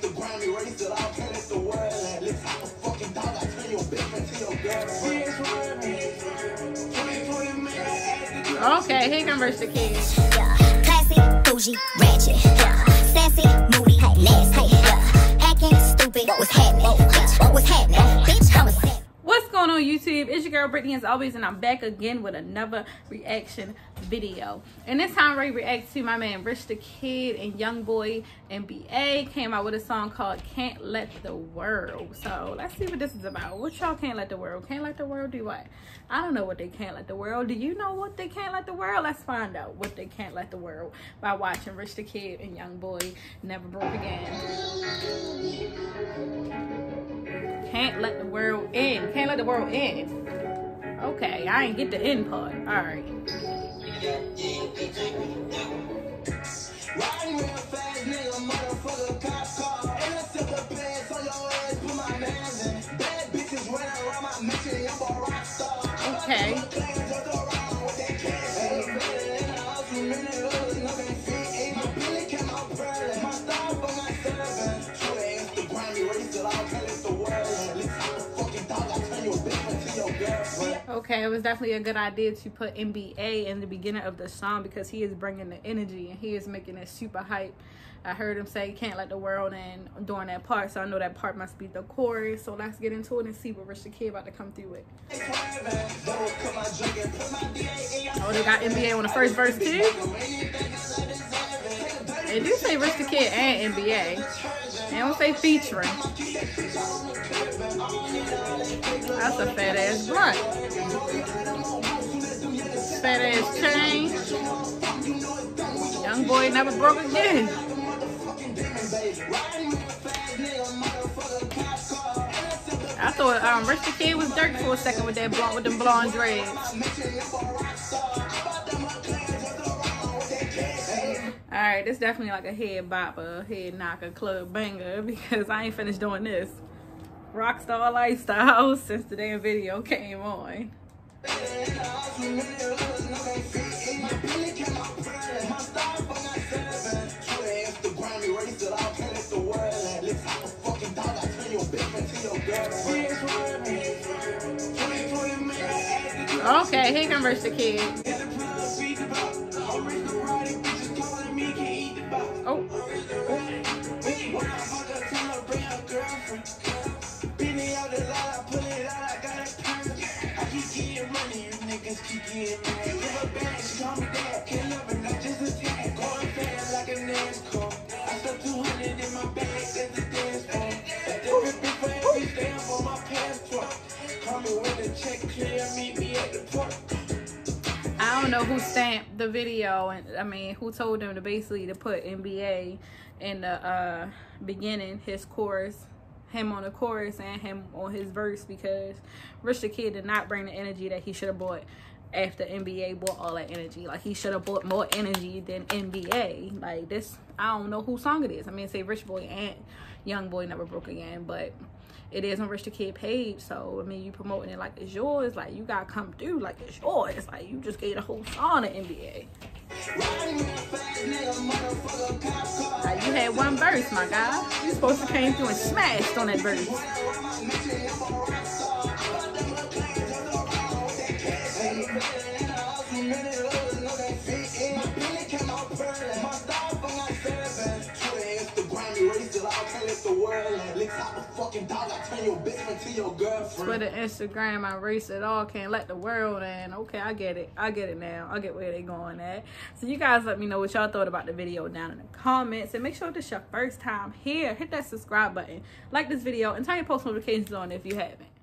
the Grammy race that I'll tell it the world. And let's have a fucking dog. I turn your bitch into your girlfriend. Okay, here comes Rich the Kid. Yeah. Classy, bougie, ratchet. Yeah. Sassy, moody, nasty. YouTube? It's your girl Brittany as always and I'm back again with another reaction video. And this time we react to my man Rich the Kid and Young Boy NBA came out with a song called Can't Let the World. So let's see what this is about. What y'all can't let the world? Can't let the world do what? I don't know what they can't let the world. Do you know what they can't let the world? Let's find out what they can't let the world by watching Rich the Kid and Young Boy Never Broke Again. Can't let the world in. Can't let the world in. Okay, I ain't get the in part. All right. Riding Okay, it was definitely a good idea to put NBA in the beginning of the song because he is bringing the energy and he is making it super hype. I heard him say can't let the world in during that part, so I know that part must be the chorus. So let's get into it and see what Rich the Kid about to come through with. Oh, they got NBA on the first verse too. They do say Rich the Kid and NBA. They don't say featuring. That's a fat ass blunt. Fat ass chain. Young boy never broke again. I thought um, the Kid was dirt for a second with that blunt with them blonde dreads. Alright, this definitely like a head bopper, head knocker, club banger because I ain't finished doing this. Rockstar lifestyle since the damn video came on. Okay, here comes the Kid. I don't know who stamped the video and I mean who told them to basically to put NBA in the uh beginning his chorus him on the chorus and him on his verse because Rich the Kid did not bring the energy that he should have brought after NBA bought all that energy. Like he should have bought more energy than NBA. Like this I don't know whose song it is. I mean say Rich Boy and Young Boy never broke again, but it is on Rich the Kid page. So I mean you promoting it like it's yours, like you gotta come through like it's yours. Like you just gave a whole song to NBA. Like you had one verse, my guy. You supposed to came through and smashed on that verse. Twitter, Instagram, I race it all. Can't let the world in. Okay, I get it. I get it now. I get where they going at. So you guys let me know what y'all thought about the video down in the comments. And make sure this your first time here. Hit that subscribe button. Like this video and turn your post notifications on if you haven't.